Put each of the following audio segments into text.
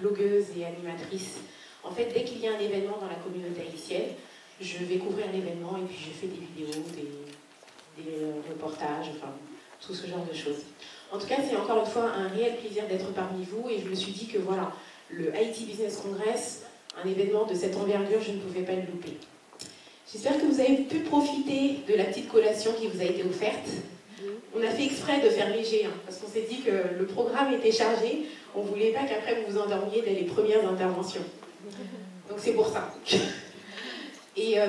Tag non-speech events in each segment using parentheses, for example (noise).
blogueuse et animatrice. En fait, dès qu'il y a un événement dans la communauté haïtienne, je vais couvrir l'événement et puis je fais des vidéos, des, des euh, reportages, enfin, tout ce genre de choses. En tout cas, c'est encore une fois un réel plaisir d'être parmi vous et je me suis dit que voilà, le Haiti Business Congress, un événement de cette envergure, je ne pouvais pas le louper. J'espère que vous avez pu profiter de la petite collation qui vous a été offerte. On a fait exprès de faire léger, hein, parce qu'on s'est dit que le programme était chargé. On ne voulait pas qu'après vous vous endormiez dès les premières interventions. Donc c'est pour ça. (laughs) Et euh,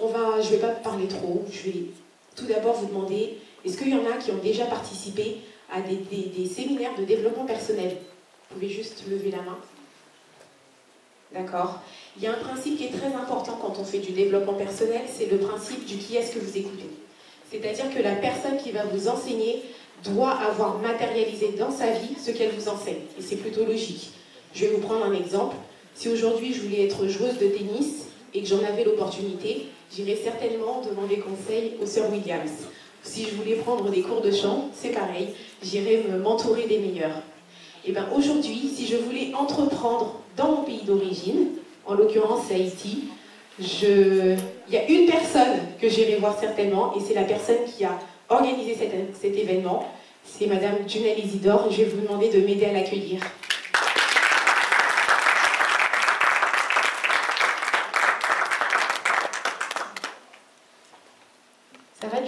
on va, je ne vais pas parler trop. Je vais tout d'abord vous demander, est-ce qu'il y en a qui ont déjà participé à des, des séminaires de développement personnel? Vous pouvez juste lever la main. D'accord Il y a un principe qui est très important quand on fait du développement personnel, c'est le principe du qui est-ce que vous écoutez. C'est-à-dire que la personne qui va vous enseigner doit avoir matérialisé dans sa vie ce qu'elle vous enseigne. Et c'est plutôt logique. Je vais vous prendre un exemple. Si aujourd'hui je voulais être joueuse de tennis et que j'en avais l'opportunité, j'irais certainement demander conseil au Sir Williams. Si je voulais prendre des cours de chant, c'est pareil, j'irais m'entourer des meilleurs. Et bien aujourd'hui, si je voulais entreprendre dans mon pays d'origine, en l'occurrence Haïti, je... il y a une personne que j'irai voir certainement, et c'est la personne qui a organisé cet, événement. C'est Madame Junel Isidore. Je vais vous demander de m'aider à l'accueillir. Ça va,